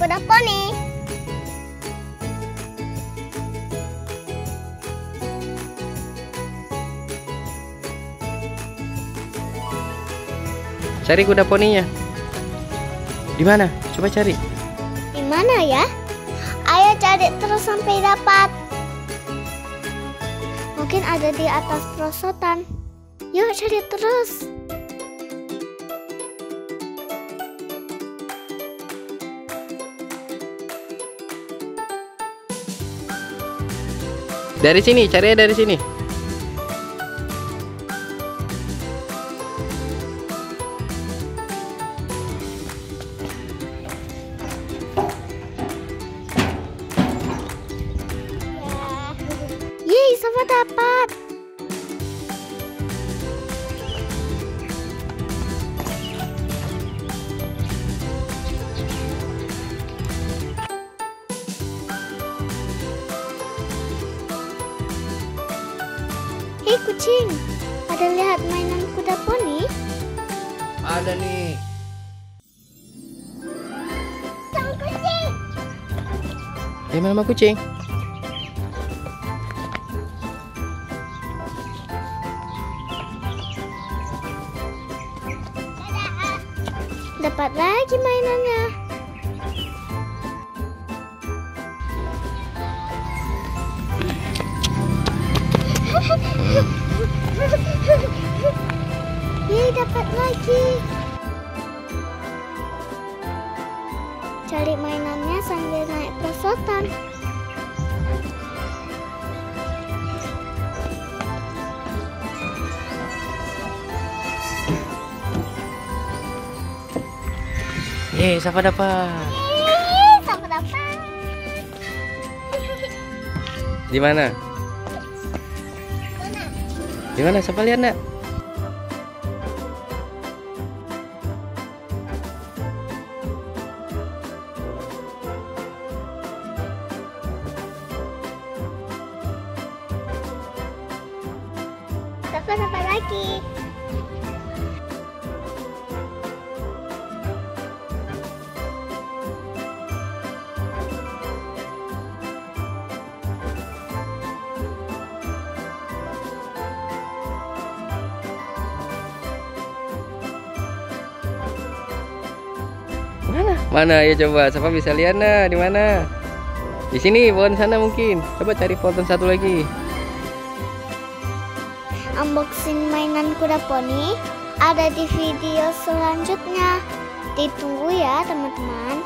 kuda poni. Cari kuda poninya. Di mana? Coba cari. Di mana ya? Ayo cari terus sampai dapat. Mungkin ada di atas perosotan. Yuk cari terus. Dari sini, cari dari sini. Yeay, sama dapat. Hei kucing, ada lihat mainan kuda poni? Ada nih. Sang kucing. Di mana nama kucing? Dapat lagi mainannya. Cari mainannya sambil naik perosotan. Yeay, siapa dapat? Yeay, sama dapat. Di mana? Di mana? Siapa lihat nak? Dapat apa lagi? Mana? Mana? Ya coba. Siapa bisa lihat nak? Di mana? Di sini, pohon sana mungkin. Coba cari pohon satu lagi. Unboxing mainan kuda poni ada di video selanjutnya. Ditunggu ya teman-teman.